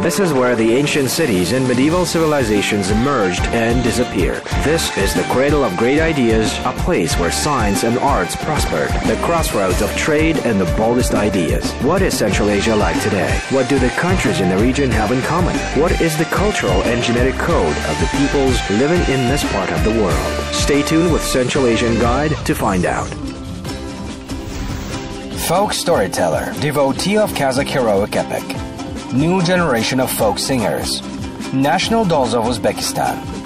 This is where the ancient cities and medieval civilizations emerged and disappeared. This is the cradle of great ideas, a place where science and arts prospered, the crossroads of trade and the boldest ideas. What is Central Asia like today? What do the countries in the region have in common? What is the cultural and genetic code of the peoples living in this part of the world? Stay tuned with Central Asian Guide to find out. Folk storyteller, devotee of Kazakh heroic epic new generation of folk singers. National Dolls of Uzbekistan.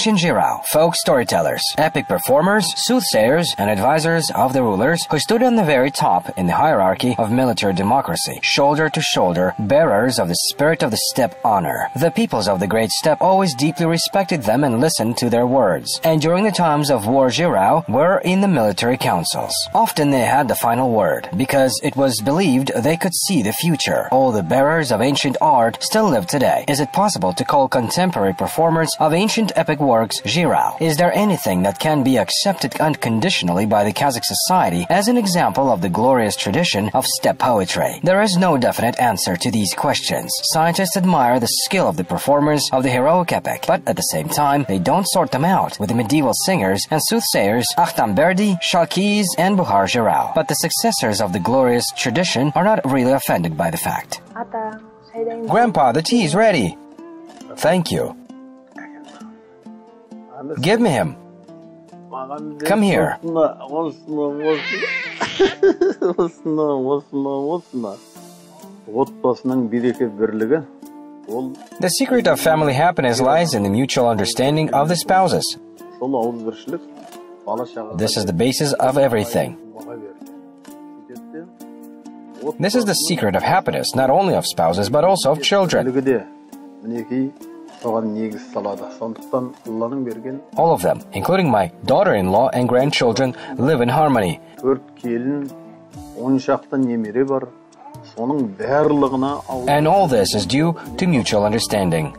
Ancient Zhyrau, folk storytellers, epic performers, soothsayers, and advisors of the rulers who stood on the very top in the hierarchy of military democracy, shoulder to shoulder, bearers of the spirit of the steppe honor. The peoples of the Great Steppe always deeply respected them and listened to their words, and during the times of war Zhyrau were in the military councils. Often they had the final word, because it was believed they could see the future. All the bearers of ancient art still live today. Is it possible to call contemporary performers of ancient epic works. Is there anything that can be accepted unconditionally by the Kazakh society as an example of the glorious tradition of steppe poetry? There is no definite answer to these questions. Scientists admire the skill of the performers of the heroic epic, but at the same time, they don't sort them out with the medieval singers and soothsayers Akhtamberdi, Shalkiz, and Bukhar Zhyrau. But the successors of the glorious tradition are not really offended by the fact. Grandpa, the tea is ready. Thank you. Give me him. Come here. The secret of family happiness lies in the mutual understanding of the spouses. This is the basis of everything. This is the secret of happiness, not only of spouses, but also of children. All of them, including my daughter in law and grandchildren, live in harmony. And all this is due to mutual understanding.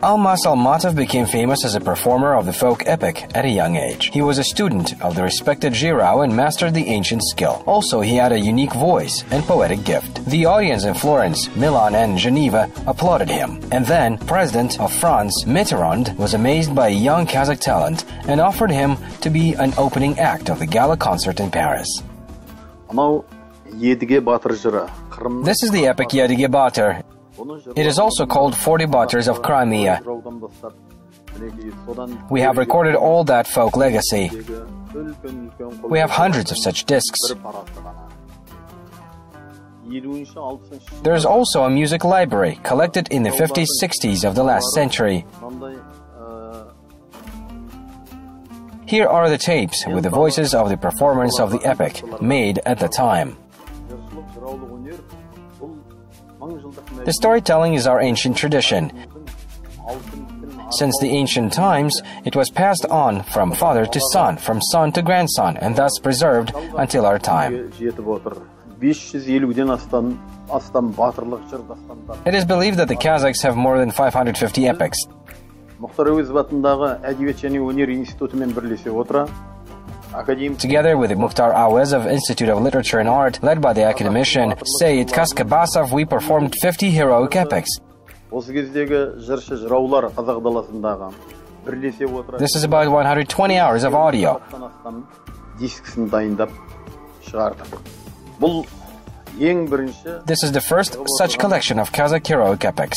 Almas Almatov became famous as a performer of the folk epic at a young age. He was a student of the respected Zhyrau and mastered the ancient skill. Also, he had a unique voice and poetic gift. The audience in Florence, Milan, and Geneva applauded him. And then, President of France, Mitterrand, was amazed by a young Kazakh talent and offered him to be an opening act of the gala concert in Paris. This is the epic Edige Batyr. It is also called 40 Batyrs of Crimea. We have recorded all that folk legacy. We have hundreds of such discs. There is also a music library collected in the 50s 60s of the last century. Here are the tapes with the voices of the performance of the epic made at the time. The storytelling is our ancient tradition. Since the ancient times, it was passed on from father to son, from son to grandson, and thus preserved until our time. It is believed that the Kazakhs have more than 550 epics. Together with the Mukhtar Auezov Institute of Literature and Art, led by the academician Seit Kaskabasov, we performed 50 heroic epics. This is about 120 hours of audio. This is the first such collection of Kazakh heroic epics.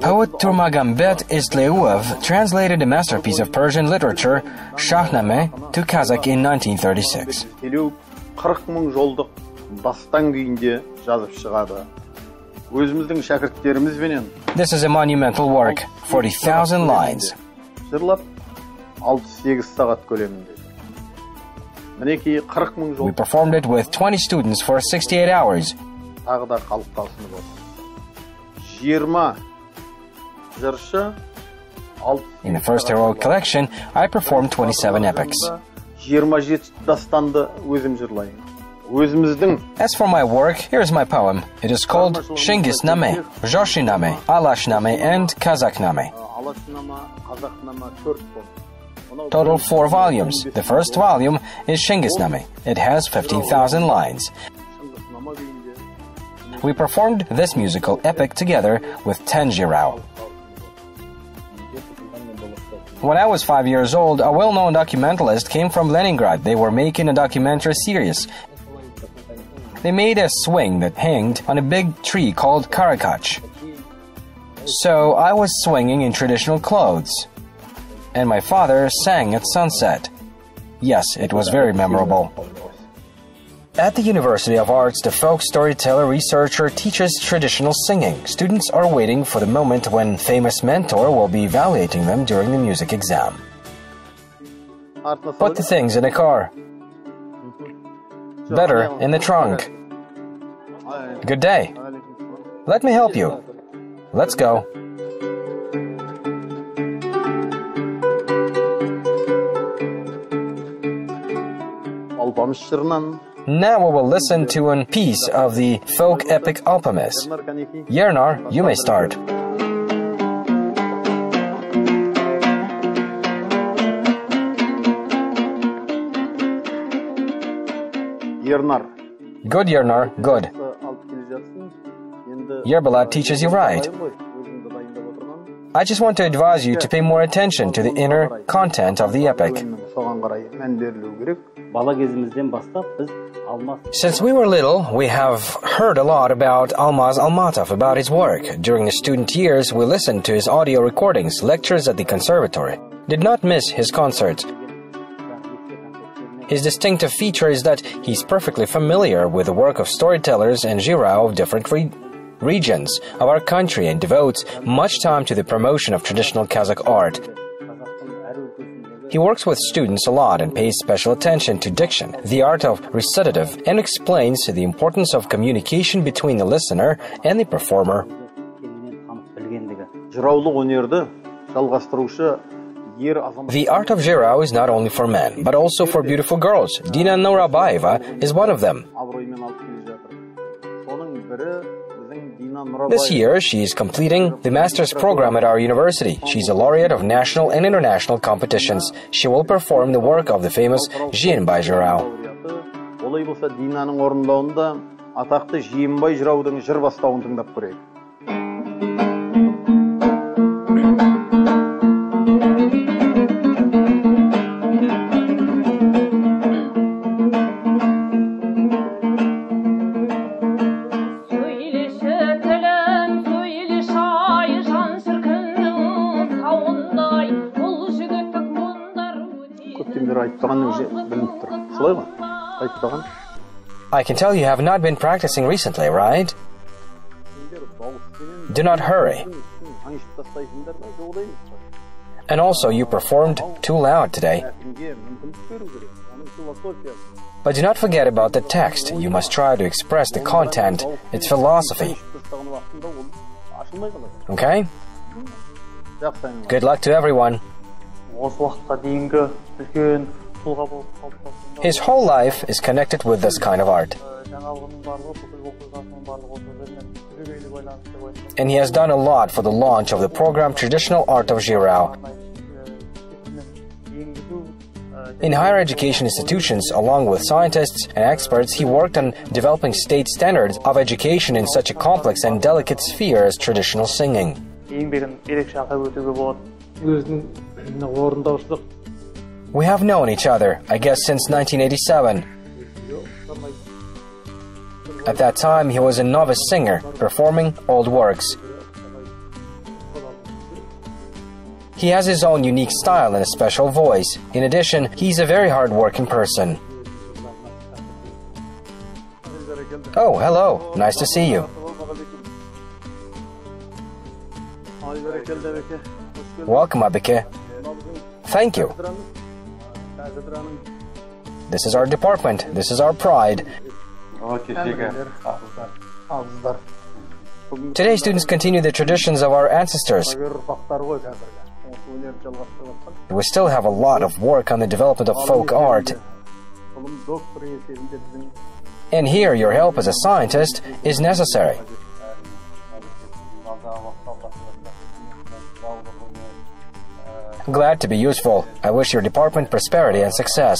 Poet Turmagambet Izteleuov translated the masterpiece of Persian literature, Shahnameh, to Kazakh in 1936. This is a monumental work, 40,000 lines. We performed it with 20 students for 68 hours. In the first heroic collection, I performed 27 epics. As for my work, here's my poem. It is called Shingis Name, Joshi Name, Alash Name, and Kazakh Name. Total four volumes. The first volume is Shingis Name. It has 15,000 lines. We performed this musical epic together with Tenji when I was five years old, a well known documentalist came from Leningrad. They were making a documentary series. They made a swing that hanged on a big tree called Karakach. So I was swinging in traditional clothes. And my father sang at sunset. Yes, it was very memorable. At the University of Arts, the folk storyteller researcher teaches traditional singing. Students are waiting for the moment when famous mentor will be evaluating them during the music exam. Put the things in a car. Better, in the trunk. Good day. Let me help you. Let's go. album now we will listen to a piece of the folk epic Alpamys. Yernar, you may start. Yernar. Good, Yernar, good. Yerbalat teaches you right. I just want to advise you to pay more attention to the inner content of the epic. Since we were little, we have heard a lot about Almas Almatov, about his work. During the student years, we listened to his audio recordings, lectures at the conservatory. Did not miss his concerts. His distinctive feature is that he's perfectly familiar with the work of storytellers and Zhyrau of different re regions of our country and devotes much time to the promotion of traditional Kazakh art. He works with students a lot and pays special attention to diction, the art of recitative, and explains the importance of communication between the listener and the performer. The art of zhyrau is not only for men, but also for beautiful girls. Dina Norabayeva is one of them. This нұрабаева year, she is completing the master's program at our university. She's a laureate of national and international competitions. She will perform the work of the famous Jianbai Jirao. лауреаты. олай болса динаның орындауында атақты жиенбай жыраудың жыр бастауын тыңдап көрейік I can tell you have not been practicing recently, right? Do not hurry. And also, you performed too loud today. But do not forget about the text. You must try to express the content, its philosophy. Okay? Good luck to everyone. His whole life is connected with this kind of art. And he has done a lot for the launch of the program Traditional Art of Zhyrau. In higher education institutions, along with scientists and experts, he worked on developing state standards of education in such a complex and delicate sphere as traditional singing. We have known each other, I guess, since 1987. At that time, he was a novice singer, performing old works. He has his own unique style and a special voice. In addition, he's a very hard-working person. Oh, hello. Nice to see you. Welcome, Abike. Thank you. This is our department. This is our pride. Today, students continue the traditions of our ancestors. We still have a lot of work on the development of folk art. And here, your help as a scientist is necessary. Glad to be useful. I wish your department prosperity and success.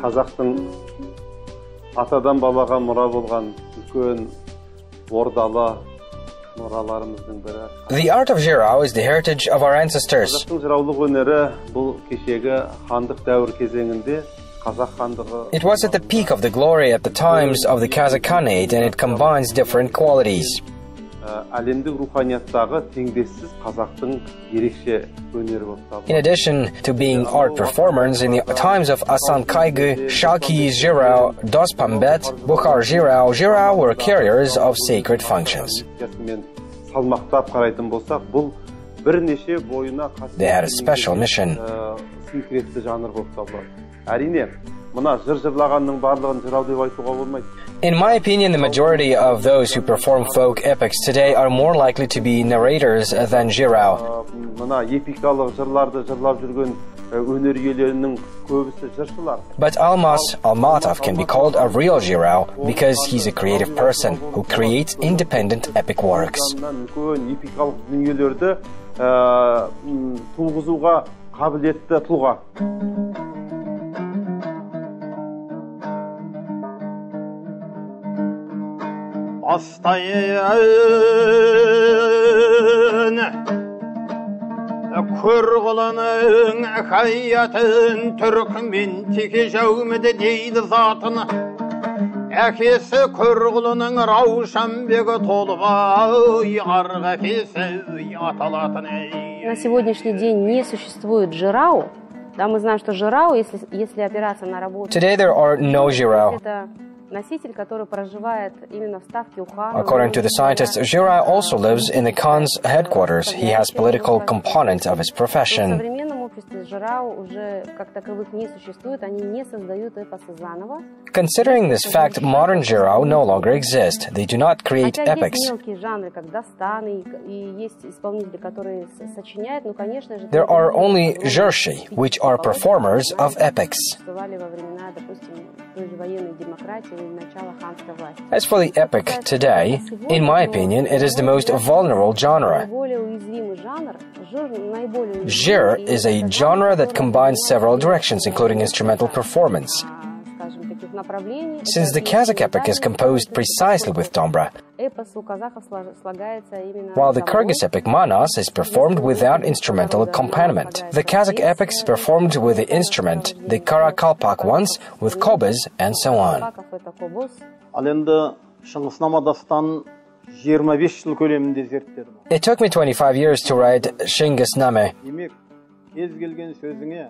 қазақтың атадан балаға мұра болған үлкен ордалы The art of Zhyrau is the heritage of our ancestors. It was at the peak of the glory at the times of the Kazakh Khanate and it combines different qualities. In addition to being art performers in the times of Asan Kaigy, Shaki Zhyrau, Dospambet, Bukhar Zhyrau, Zhyrau were carriers of sacred functions. They had a special mission ә, секретті жанр болып табылады әрине мына жыр жырлағанның барлығын жырау деп айтуға болмайды In my opinion, the majority of those who perform folk epics today are more likely to be narrators than Jirao. Ә, мына эпикалық жырларды жырлап жүрген ә, өнер иелерінің көбісі жыршылар But Almas Almatov can be called a real Jirao because he's a creative person who creates independent epic works. Адамнан үлкен эпикалық дүниелерді ә, м, туғызуға қабілетті тұлға бастайын көр құлының хаятын түрікмен теке жәуміді дейді затын әкесі көр құлының раушанбегі толыбай арғы әкесі аталатын ей На сегодняшний день не существует жирау. Да, мы знаем, что жирау, если, если опираться на работу, Today there are no Jirao. это According to the scientists, Jirao also lives in the Khan's headquarters. He has political component of his profession. Considering this fact, modern Zhyrau no longer exist. They do not create epics. There are only jershi, which are performers of epics. As for the epic today, in my opinion, it is the most vulnerable genre. Zhir is a genre that combines several directions, including instrumental performance. Since the Kazakh epic is composed precisely with dombra, while the Kyrgyz epic Manas is performed without instrumental accompaniment, the Kazakh epic is performed with the instrument, the Karakalpak ones with kobyz, and so on. It took me 25 years to write Shingisname,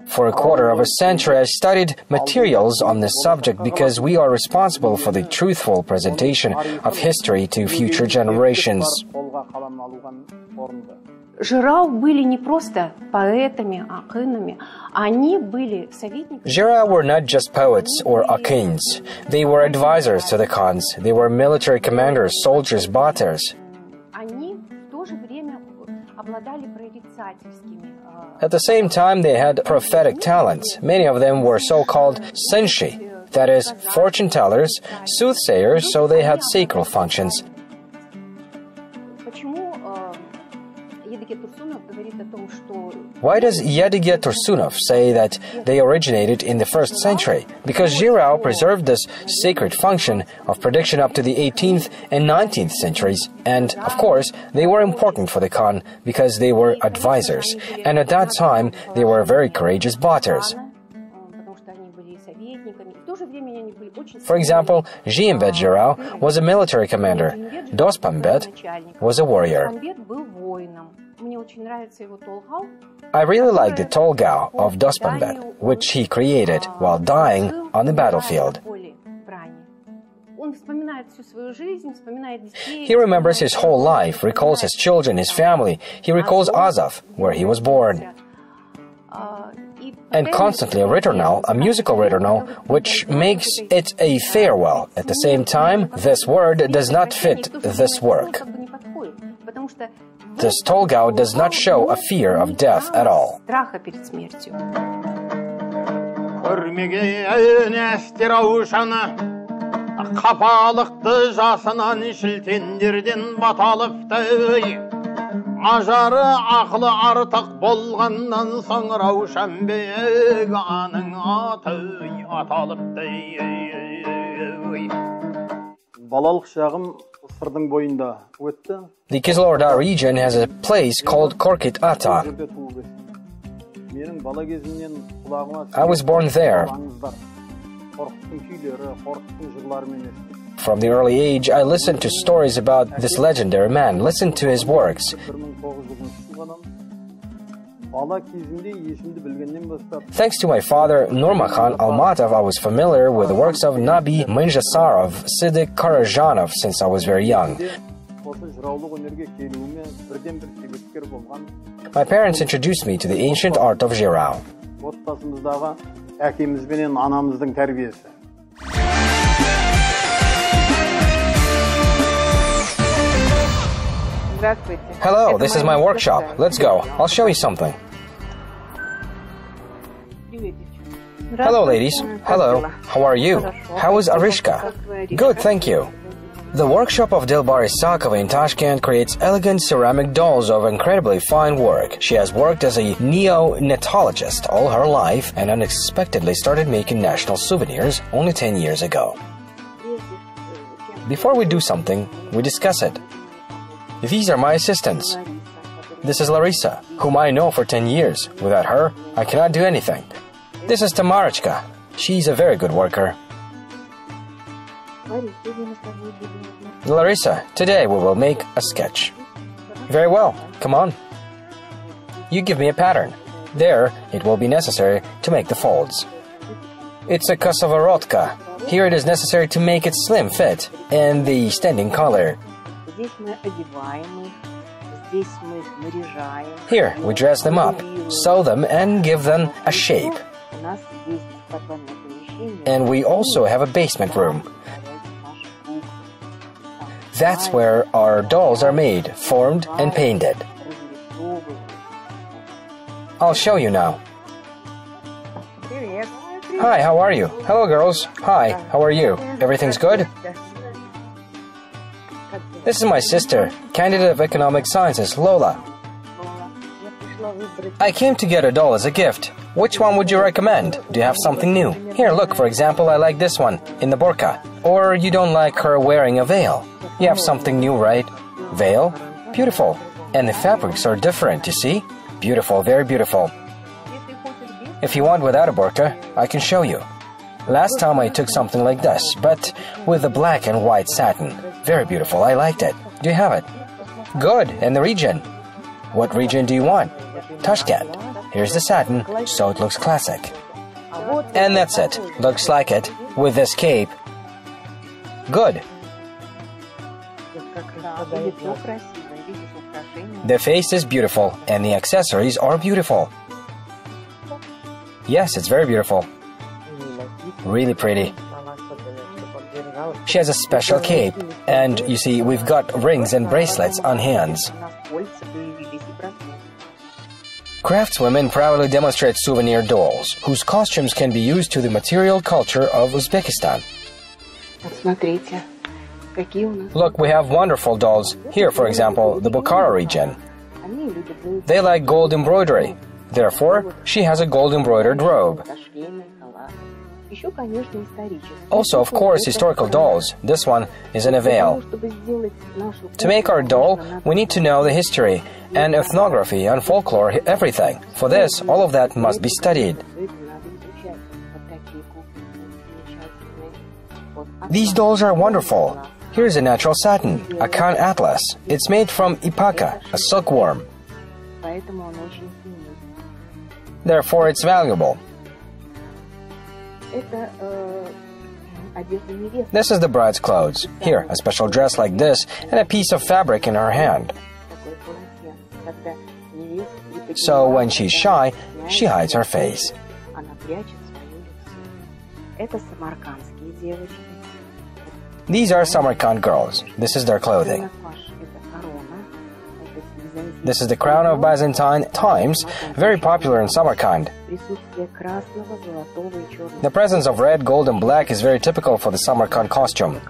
For a quarter of a century, I studied materials on this subject because we are responsible for the truthful presentation of history to future generations. қолға қалам алуған орынды Жирау были не просто поэтами, акынами, они были советниками. Jira were not just poets or akins. They were advisors to the Khans. They were military commanders, soldiers, baters. At the same time, they had prophetic talents. Many of them were so-called senshi, that is, fortune tellers, soothsayers, so they had sacral functions. Why does Yadigia Tursunov say that they originated in the first century? Because Zhyrau preserved this sacred function of prediction up to the 18th and 19th centuries, and, of course, they were important for the Khan because they were advisors, and at that time they were very courageous botters. For example, Zhiimbet Zhyrau was a military commander, Dospambet was a warrior. I really like the Tolgao of Dospambet, which he created while dying on the battlefield. He remembers his whole life, recalls his children, his family. He recalls Azov, where he was born. And constantly a ritornel, a musical ritornel, which makes it a farewell. At the same time, this word does not fit this work. This Tolgao does not show a fear of death at all. страха перед смертью. көрмеген әстер аушаны қапалықты жасынан шілтендерден баталыпты ажары ақылы артық болғаннан соң раушанбек аның аты аталыпты балалық шағым The Kyzylorda region has a place called Korkyt Ata. I was born there. From the early age, I listened to stories about this legendary man, listened to his works. Thanks to my father, Nurmakhan Almatov, I was familiar with the works of Nabi Manjasarov, Siddiq Karajanov since I was very young. My parents introduced me to the ancient art of Zhyrau. Hello, this is my workshop. Let's go. I'll show you something. Hello, ladies. Hello. How are you? How is Arishka? Good, thank you. The workshop of Dilbar Isakova in Tashkent creates elegant ceramic dolls of incredibly fine work. She has worked as a neonatologist all her life and unexpectedly started making national souvenirs only 10 years ago. Before we do something, we discuss it. These are my assistants. This is Larissa, whom I know for 10 years. Without her, I cannot do anything. This is Tamarachka. She's a very good worker. Larissa, today we will make a sketch. Very well, come on. You give me a pattern. There, it will be necessary to make the folds. It's a Kosovorotka. Here it is necessary to make it slim fit and the standing collar. Here, we dress them up, sew them, and give them a shape. And we also have a basement room. That's where our dolls are made, formed, and painted. I'll show you now. Hi, how are you? Hello, girls. Hi, how are you? Everything's good? This is my sister, candidate of economic sciences, Lola. I came to get a doll as a gift. Which one would you recommend? Do you have something new? Here, look, for example, I like this one, in the burqa. Or you don't like her wearing a veil. You have something new, right? Veil? Beautiful. And the fabrics are different, you see? Beautiful, very beautiful. If you want without a burqa, I can show you. Last time I took something like this, but with the black and white satin. Very beautiful, I liked it. Do you have it? Good, and the region. What region do you want? Tashkent. Here's the satin, so it looks classic. And that's it. Looks like it, with this cape. Good. The face is beautiful, and the accessories are beautiful. Yes, it's very beautiful. Really pretty. She has a special cape, and you see, we've got rings and bracelets on hands. Craftswomen proudly demonstrate souvenir dolls, whose costumes can be used to the material culture of Uzbekistan. Look, we have wonderful dolls. Here, for example, the Bukhara region. They like gold embroidery. Therefore, she has a gold embroidered robe. Also, of course, historical dolls. This one is in a veil. To make our doll, we need to know the history and ethnography and folklore, everything. For this, all of that must be studied. These dolls are wonderful. Here's a natural satin, a Khan atlas. It's made from ipaka, a silkworm. Therefore, it's valuable. This is the bride's clothes. Here, a special dress like this, and a piece of fabric in her hand. So when she's shy, she hides her face. These are Samarkand girls. This is their clothing. This is the crown of Byzantine times, very popular in Samarkand. The presence of red, gold and black is very typical for the Samarkand costume.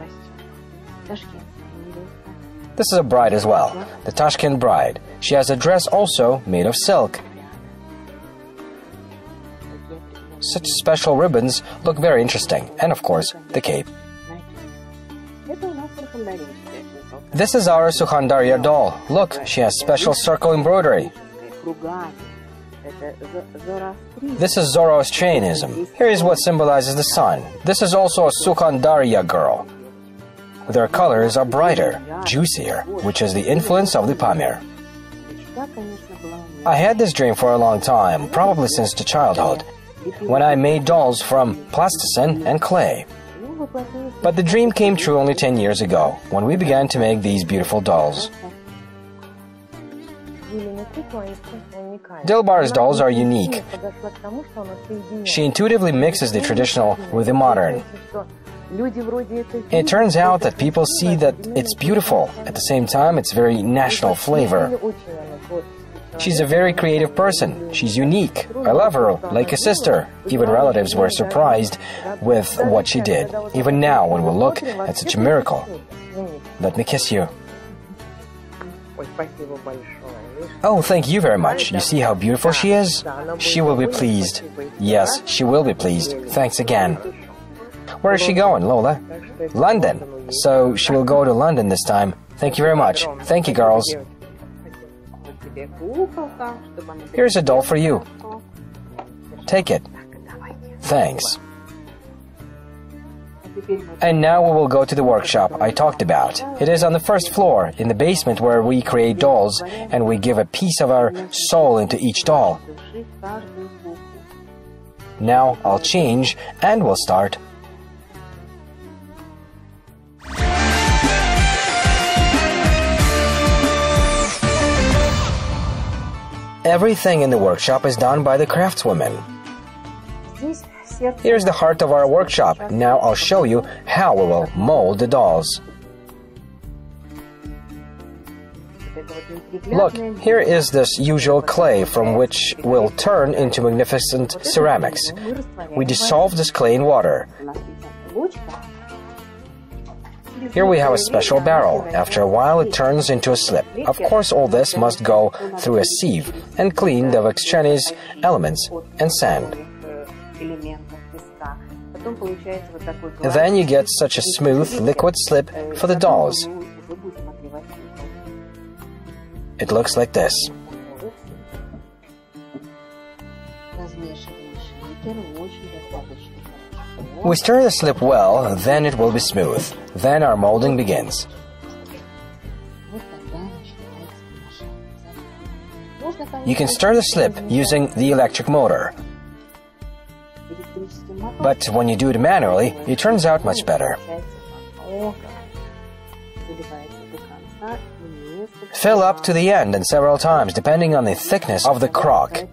This is a bride as well, the Tashkent bride. She has a dress also made of silk. Such special ribbons look very interesting, and of course, the cape. This is our Surkhandarya doll. Look, she has special circle embroidery. This is Zoroastrianism. Here is what symbolizes the sun. This is also a Surkhandarya girl. Their colors are brighter, juicier, which is the influence of the Pamir. I had this dream for a long time, probably since the childhood, when I made dolls from plasticine and clay. But the dream came true only 10 years ago when we began to make these beautiful dolls. Dilbar's dolls are unique. She intuitively mixes the traditional with the modern. It turns out that people see that it's beautiful. At the same time, it's very national flavor. She's a very creative person. She's unique. I love her, like a sister. Even relatives were surprised with what she did. Even now, when we look at such a miracle. Let me kiss you. Oh, thank you very much. You see how beautiful she is? She will be pleased. Yes, she will be pleased. Thanks again. Where is she going, Lola? London. So she will go to London this time. Thank you very much. Thank you, girls. Here's a doll for you. Take it. Thanks. And now we will go to the workshop I talked about. It is on the first floor, in the basement where we create dolls and we give a piece of our soul into each doll. Now I'll change and we'll start Everything in the workshop is done by the craftswomen. Here's the heart of our workshop. Now I'll show you how we will mold the dolls. Look, here is this usual clay from which will turn into magnificent ceramics. We dissolve this clay in water. Here we have a special barrel. After a while it turns into a slip. Of course all this must go through a sieve and cleaned of exchanges, elements and sand. Then you get such a smooth liquid slip for the dolls. It looks like this. We stir the slip well, then it will be smooth. Then our molding begins. You can stir the slip using the electric motor. But when you do it manually, it turns out much better. Fill up to the end and several times depending on the thickness of the crock.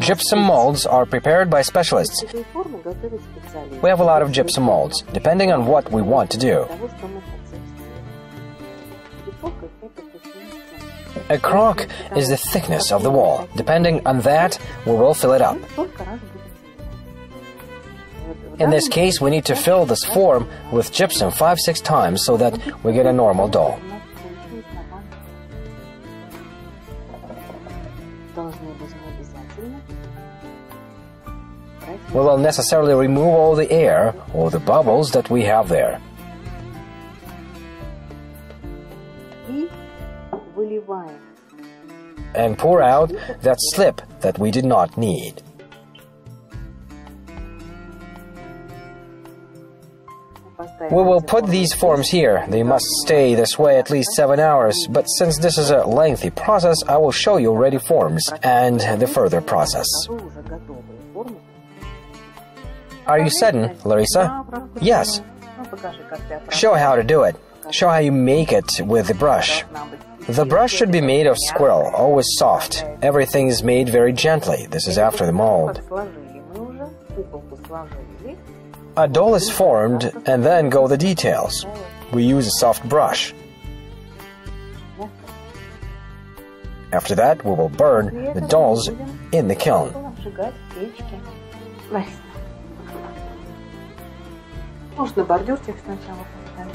Gypsum molds are prepared by specialists. We have a lot of gypsum molds, depending on what we want to do. A crock is the thickness of the wall. Depending on that, we will fill it up. In this case, we need to fill this form with gypsum 5-6 times so that we get a normal doll. we will necessarily remove all the air or the bubbles that we have there. And pour out that slip that we did not need. We will put these forms here. They must stay this way at least 7 hours, but since this is a lengthy process, I will show you ready forms and the further process. Are you sudden, Larissa? Yes. Show how to do it. Show how you make it with the brush. The brush should be made of squirrel, always soft. Everything is made very gently. This is after the mold. A doll is formed, and then go the details. We use a soft brush. After that, we will burn the dolls in the kiln. Можно бордюрчик сначала поставить.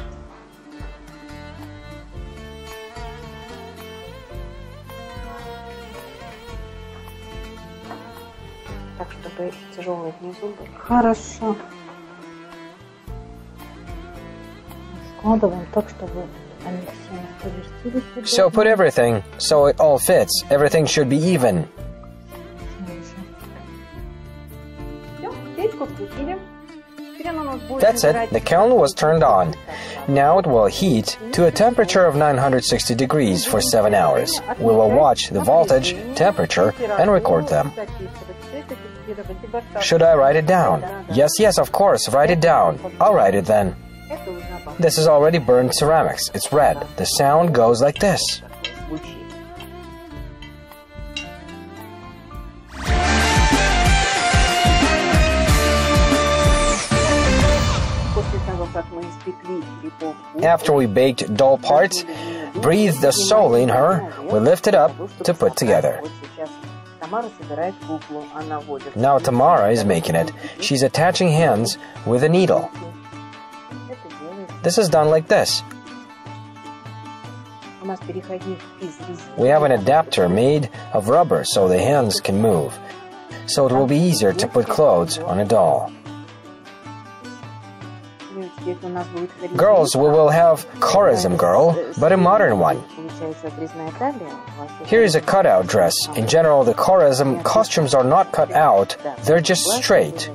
Так, чтобы тяжелые внизу были. Хорошо. Складываем так, чтобы они все поместились. So put everything so it all fits. Everything should be even. That's it, the kiln was turned on. Now it will heat to a temperature of 960 degrees for 7 hours. We will watch the voltage, temperature, and record them. Should I write it down? Yes, yes, of course, write it down. I'll write it then. This is already burned ceramics. It's red. The sound goes like this. After we baked doll parts, breathed the soul in her, we lifted up to put together. Now Tamara is making it. She's attaching hands with a needle. This is done like this. We have an adapter made of rubber so the hands can move, so it will be easier to put clothes on a doll. Girls, we will have Khorezm girl, but a modern one. Here is a cutout dress. In general, the Khorezm costumes are not cut out, they're just straight.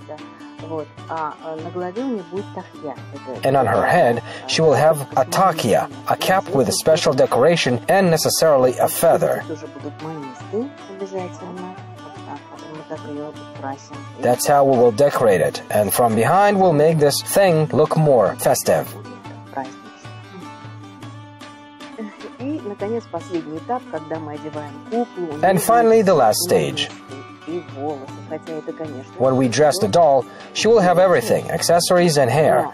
And on her head, she will have a takia, a cap with a special decoration and necessarily a feather. That's how we will decorate it. And from behind, we'll make this thing look more festive. And finally, the last stage. When we dress the doll, she will have everything, accessories and hair.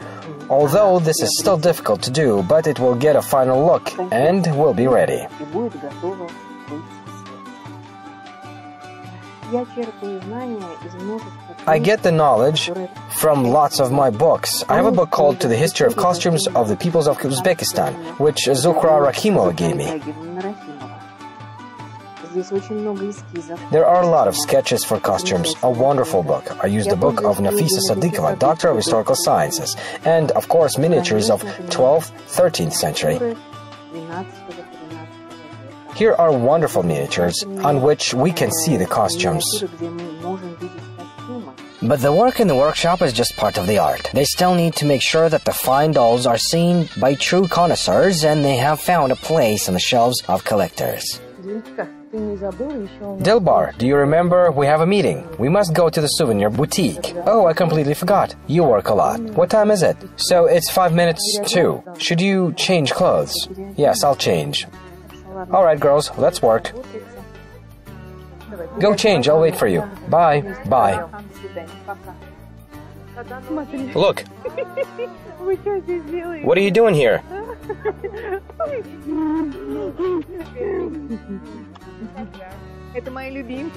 Although this is still difficult to do, but it will get a final look and we'll be ready. I get the knowledge from lots of my books. I have a book called To the History of Costumes of the Peoples of Uzbekistan, which Zuhra Rahimova gave me. There are a lot of sketches for costumes, a wonderful book. I use the book of Nafisa Sadikova, Doctor of Historical Sciences, and, of course, miniatures of 12th, 13th century. Here are wonderful miniatures on which we can see the costumes. But the work in the workshop is just part of the art. They still need to make sure that the fine dolls are seen by true connoisseurs and they have found a place on the shelves of collectors. Dilbar, do you remember we have a meeting? We must go to the souvenir boutique. Oh, I completely forgot. You work a lot. What time is it? So it's five minutes to. Should you change clothes? Yes, I'll change. Alright, girls, let's work. Go change, I'll wait for you. Bye, bye. Look! What are you doing here?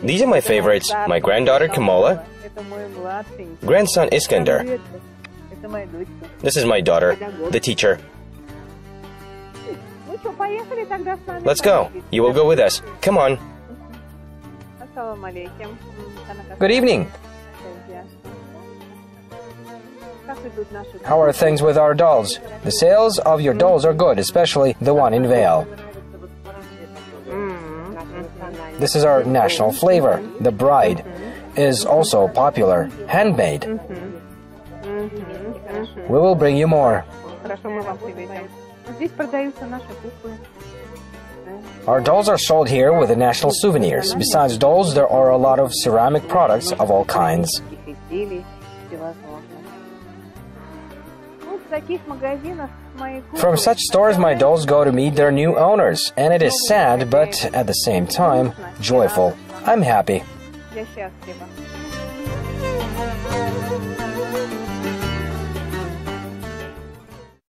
These are my favorites my granddaughter Kamala, grandson Iskander. This is my daughter, the teacher. Let's go. You will go with us. Come on. Good evening. How are things with our dolls? The sales of your dolls are good, especially the one in veil. This is our national flavor. The bride is also popular, handmade. We will bring you more. Хорошо, мы вам привезем. Здесь продаются наши куклы. Our dolls are sold here with the national souvenirs. Besides dolls, there are a lot of ceramic products of all kinds. Таких изделий всевозможных. Вот From such stores, my dolls go to meet their new owners, and it is sad, but at the same time, joyful. I'm happy. Я счастлива.